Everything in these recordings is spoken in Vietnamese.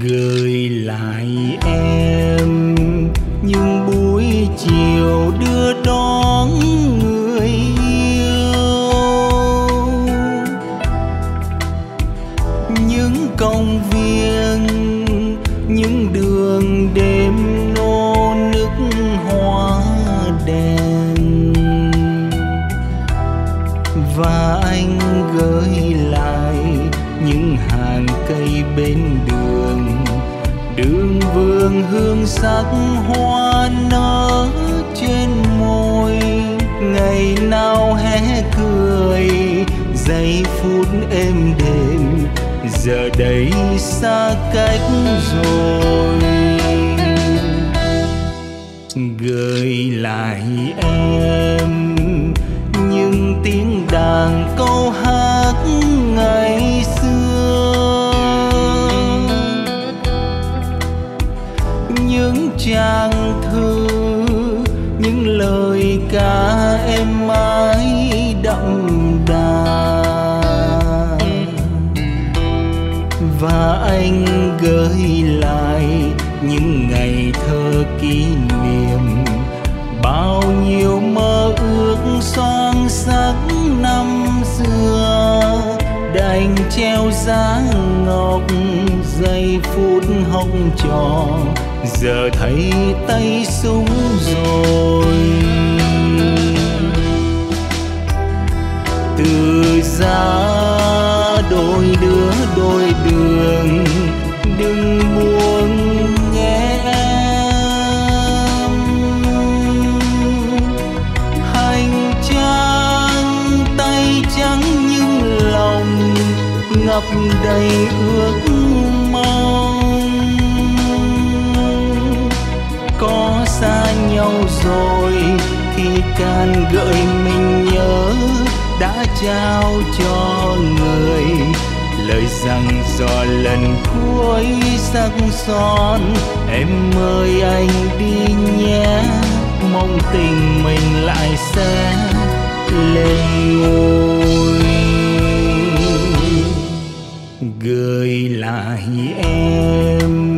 gửi lại em sắc hoa nở trên môi. Ngày nào hé cười, giây phút êm đềm. Giờ đây xa cách rồi. Gửi lại em những tiếng treo giá ngọc, giây phút hồng trò. Giờ thấy tay súng rồi. Từ giá đôi đứa đôi đứa đầy ước mong. Có xa nhau rồi thì càng gợi mình nhớ, đã trao cho người lời rằng dò lần cuối sắc son, em mời anh đi nhé, mong tình mình lại sẽ lên ngôi. Gửi lại em.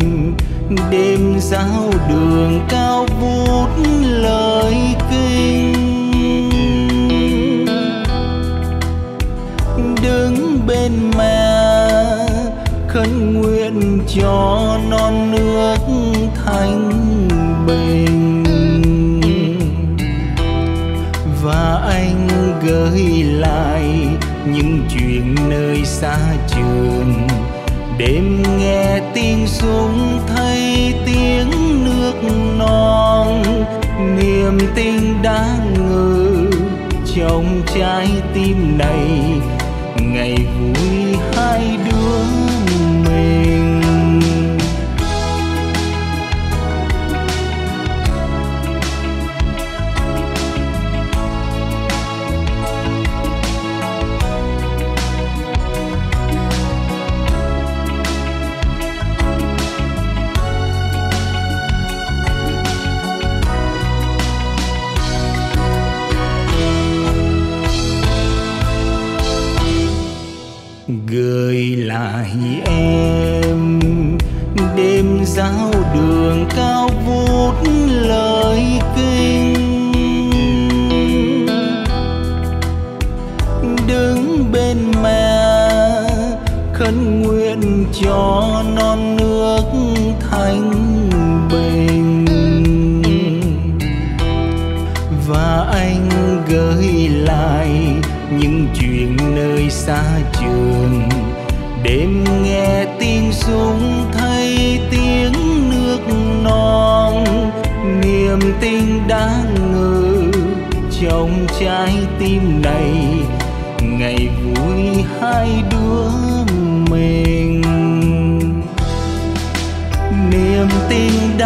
Đêm giao đường cao vút lời kinh. Đứng bên mẹ, khấn nguyện cho non nước thanh bình. Và anh gửi lại những chuyện nơi xa trường. Đêm nghe tiếng súng thấy tiếng nước non. Niềm tin đáng ngờ trong trái tim này. Gửi lại em đêm giao đường cao vút lời kinh. Đứng bên mẹ, khấn nguyện cho đêm nghe tiếng súng thấy tiếng nước non. Niềm tin đã ngừ trong trái tim này. Ngày vui hai đứa mình. Niềm tin đã